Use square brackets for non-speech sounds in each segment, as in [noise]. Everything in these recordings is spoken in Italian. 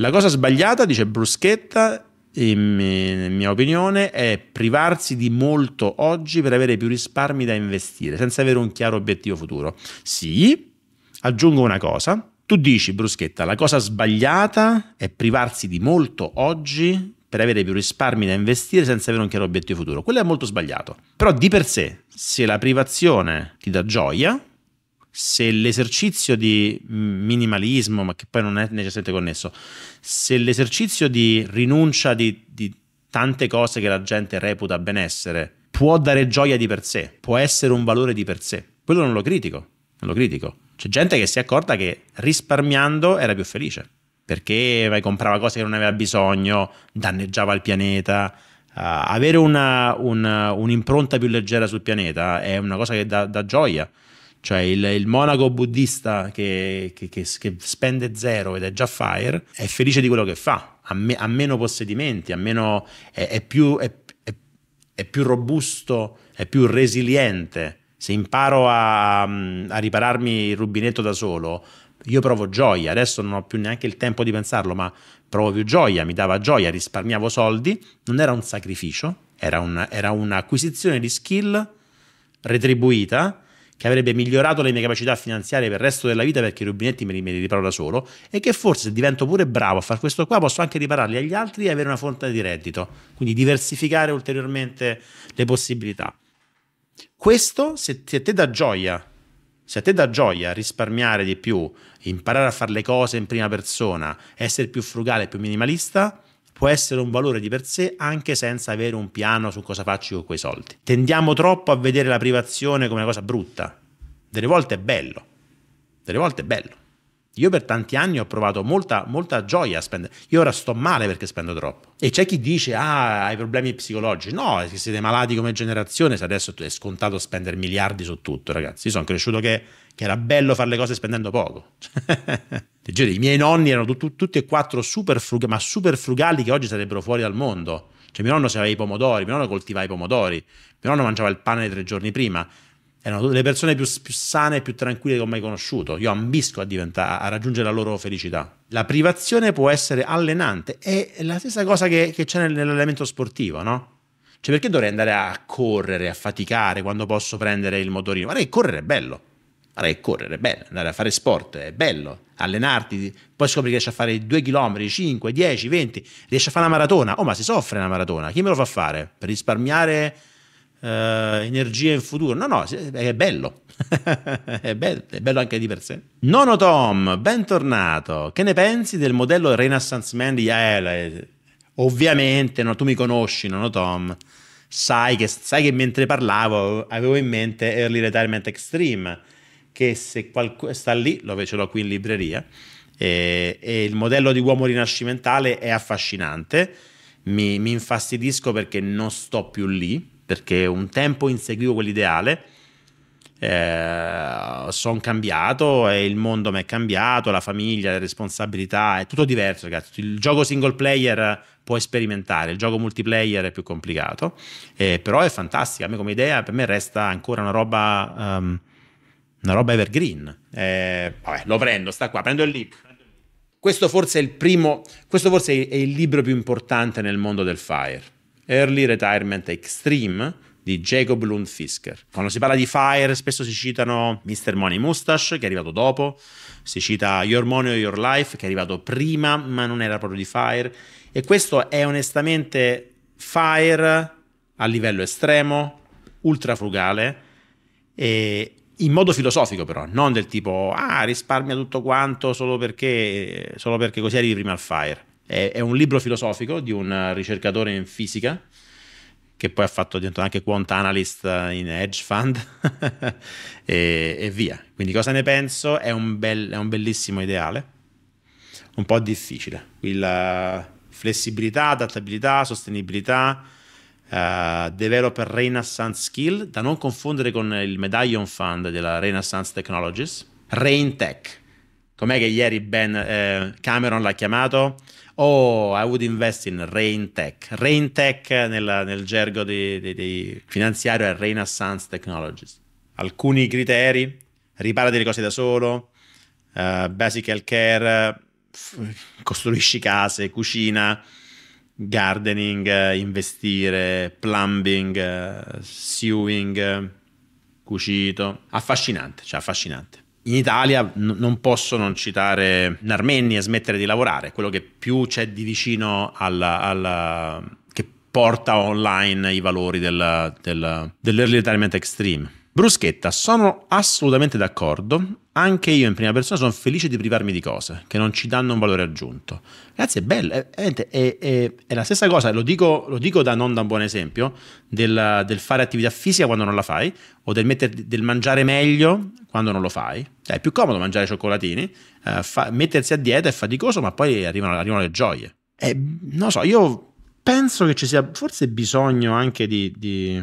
La cosa sbagliata, dice Bruschetta, in mia opinione, è privarsi di molto oggi per avere più risparmi da investire, senza avere un chiaro obiettivo futuro. Sì, aggiungo una cosa. Tu dici, Bruschetta, la cosa sbagliata è privarsi di molto oggi per avere più risparmi da investire senza avere un chiaro obiettivo futuro. Quello è molto sbagliato. Però di per sé, se la privazione ti dà gioia, se l'esercizio di minimalismo, ma che poi non è necessariamente connesso, se l'esercizio di rinuncia di, di tante cose che la gente reputa benessere può dare gioia di per sé, può essere un valore di per sé, quello non lo critico, non lo critico. C'è gente che si è accorta che risparmiando era più felice, perché comprava cose che non aveva bisogno, danneggiava il pianeta. Uh, avere una, una, un'impronta più leggera sul pianeta è una cosa che dà, dà gioia. Cioè il, il monaco buddista che, che, che, che, spende zero ed è già fire è felice di quello che fa, ha, me, ha meno possedimenti, ha meno, è, è, più, è, è, più, robusto, è più resiliente. Se imparo a, a ripararmi il rubinetto da solo, io provo gioia, adesso non ho più neanche il tempo di pensarlo, ma provo più gioia, mi dava gioia, risparmiavo soldi, non era un sacrificio, era, un, era un'acquisizione di skill retribuita che avrebbe migliorato le mie capacità finanziarie per il resto della vita perché i rubinetti me li, me li riparo da solo e che forse se divento pure bravo a fare questo qua posso anche ripararli agli altri e avere una fonte di reddito, quindi diversificare ulteriormente le possibilità. Questo se, se te dà gioia, se a te dà gioia risparmiare di più, imparare a fare le cose in prima persona, essere più frugale, più minimalista, può essere un valore di per sé anche senza avere un piano su cosa faccio con quei soldi. Tendiamo troppo a vedere la privazione come una cosa brutta. Delle volte è bello, delle volte è bello. Io per tanti anni ho provato molta, molta gioia a spendere. Io ora sto male perché spendo troppo. E c'è chi dice: Ah, hai problemi psicologici. No, se siete malati come generazione, se adesso è scontato spendere miliardi su tutto, ragazzi. Io sono cresciuto che, che era bello fare le cose spendendo poco. [laughs] Giuro, i miei nonni erano tutti, tutti e quattro super frugali, ma super frugali che oggi sarebbero fuori dal mondo. Cioè, mio nonno aveva i pomodori, mio nonno coltivava i pomodori, mio nonno mangiava il pane tre giorni prima erano le persone più, più sane e più tranquille che ho mai conosciuto. Io ambisco a, a raggiungere la loro felicità. La privazione può essere allenante, è la stessa cosa che, che c'è nell'elemento sportivo, no? Cioè, perché dovrei andare a correre, a faticare quando posso prendere il motorino? Guarda che correre è bello. Che correre è bello, andare a fare sport è bello, allenarti, poi scopri che riesci a fare 2 km, 5, 10, 20, riesci a fare una maratona. Oh, ma si soffre una maratona, chi me lo fa fare? Per risparmiare Uh, energia in futuro. No, no, è bello. [laughs] è, bello. è bello anche di per sé. Nono Tom, bentornato. Che ne pensi del modello Renaissance Man di Yael? Ovviamente, no, tu mi conosci, Nono Tom. Sai che, sai che mentre parlavo avevo in mente Early Retirement Extreme, che se qualcuno sta lì, lo ce l'ho qui in libreria, e, e il modello di uomo rinascimentale è affascinante. Mi, mi infastidisco perché non sto più lì, perché un tempo inseguivo quell'ideale, eh, sono cambiato e il mondo mi è cambiato, la famiglia, le responsabilità, è tutto diverso ragazzi. Il gioco single player puoi sperimentare, il gioco multiplayer è più complicato, eh, però è fantastica, a me come idea, per me resta ancora una roba, um, una roba evergreen. Eh, vabbè, lo prendo, sta qua, prendo il libro. Questo forse è il primo, questo forse è il libro più importante nel mondo del Fire Early Retirement Extreme di Jacob Lund Fisker. Quando si parla di FIRE spesso si citano Mr. Money Mustache che è arrivato dopo, si cita Your Money or Your Life che è arrivato prima ma non era proprio di FIRE e questo è onestamente FIRE a livello estremo, ultra frugale e in modo filosofico però, non del tipo ah risparmia tutto quanto solo perché, solo perché così arrivi prima al FIRE è, è un libro filosofico di un ricercatore in fisica che poi ha fatto diventato anche quant analyst in hedge fund [laughs] e, e, via. Quindi cosa ne penso? È un, bel, è un bellissimo ideale, un po' difficile. La flessibilità, adattabilità, sostenibilità, uh, developer Renaissance Skill, da non confondere con il Medallion Fund della Renaissance Technologies, Rain Tech. Com'è che ieri Ben eh, Cameron l'ha chiamato? Oh, I would invest in Rain Tech. Rain Tech nel, nel gergo di, di, di finanziario è Renaissance Technologies. Alcuni criteri, ripara delle cose da solo, uh, basic healthcare, costruisci case, cucina, gardening, investire, plumbing, sewing, cucito. Affascinante, cioè affascinante. In Italia n- non posso non citare Narmenni e smettere di lavorare, quello che più c'è di vicino alla, alla che porta online i valori del, del, dell'early retirement extreme. Bruschetta, sono assolutamente d'accordo. Anche io in prima persona sono felice di privarmi di cose che non ci danno un valore aggiunto. Ragazzi, è bello, è, è, è, è la stessa cosa, lo dico, lo dico, da non da un buon esempio, del, del, fare attività fisica quando non la fai, o del, metter, del mangiare meglio quando non lo fai. Cioè, è più comodo mangiare cioccolatini, eh, fa, mettersi a dieta è faticoso, ma poi arrivano, arrivano le gioie. E, non so, io penso che ci sia forse bisogno anche di, di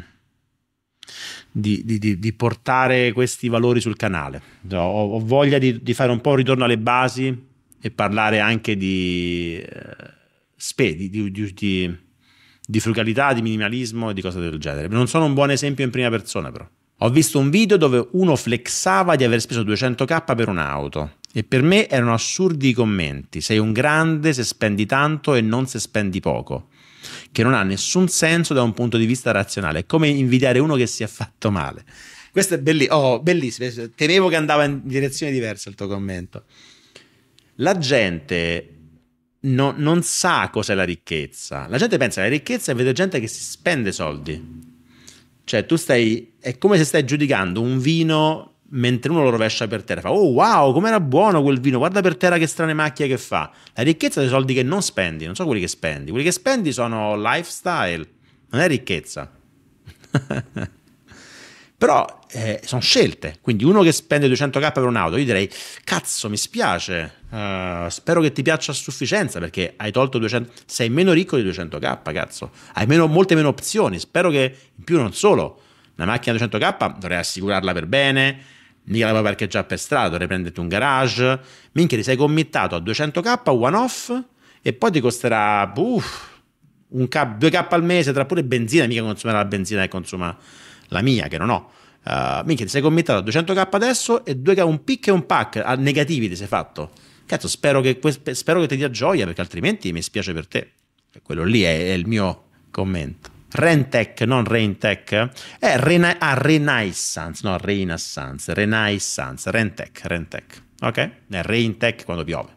di, di, di, portare questi valori sul canale. Ho, ho voglia di, di, fare un po' un ritorno alle basi e parlare anche di, eh, di, frugalità, di minimalismo e di cose del genere. Non sono un buon esempio in prima persona però. Ho visto un video dove uno flexava di aver speso 200k per un'auto e per me erano assurdi i commenti. Sei un grande se spendi tanto e non se spendi poco che non ha nessun senso da un punto di vista razionale. È come invidiare uno che si è fatto male. Questo è belli- oh, bellissimo. Temevo che andava in direzione diversa il tuo commento. La gente no, non sa cos'è la ricchezza. La gente pensa alla ricchezza e vede gente che si spende soldi. Cioè, tu stai. È come se stai giudicando un vino mentre uno lo rovescia per terra, fa oh wow, com'era buono quel vino, guarda per terra che strane macchie che fa. La ricchezza dei soldi che non spendi, non sono quelli che spendi, quelli che spendi sono lifestyle, non è ricchezza. [laughs] Però eh, sono scelte, quindi uno che spende 200k per un'auto, io direi, cazzo, mi spiace, uh, spero che ti piaccia a sufficienza perché hai tolto 200, sei meno ricco di 200k, cazzo, hai meno, molte meno opzioni, spero che in più non solo, una macchina 200k dovrei assicurarla per bene, mica la puoi parcheggiare per strada, dovrei prenderti un garage, minchia ti sei committato a 200k one off e poi ti costerà uff, un K, 2k al mese tra pure benzina, mica consumare la benzina che consuma la mia che non ho. Uh, minchia ti sei committato a 200k adesso e 2K, un pick e un pack a negativi ti sei fatto. Cazzo, spero che, spero che ti dia gioia perché altrimenti mi spiace per te. Quello lì è, è il mio commento. Rentec, non Rentec, è Rena- ah, Renaissance, no Renaissance, Renaissance, Rentec, Rentec, ok? È Reintec quando piove.